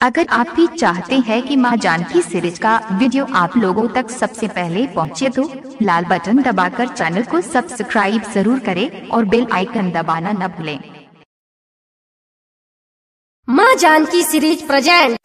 अगर आप भी चाहते हैं कि माँ जानकी सीरीज़ का वीडियो आप लोगों तक सबसे पहले पहुँचे तो लाल बटन दबाकर चैनल को सब्सक्राइब ज़रूर करें और बेल आइकन दबाना न भूलें। माँ जानकी सीरीज़ प्रेजेंट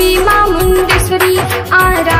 बीमा मुंडेश्वरी आरा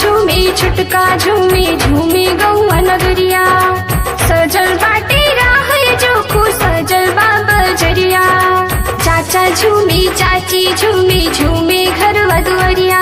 झूमी, छुटका झूमी, झूमे गौआ नगरिया। सजल बाटे जो को सजल बाबा ज़रिया। चाचा झूमी, चाची झूमी, झूमे घर वरिया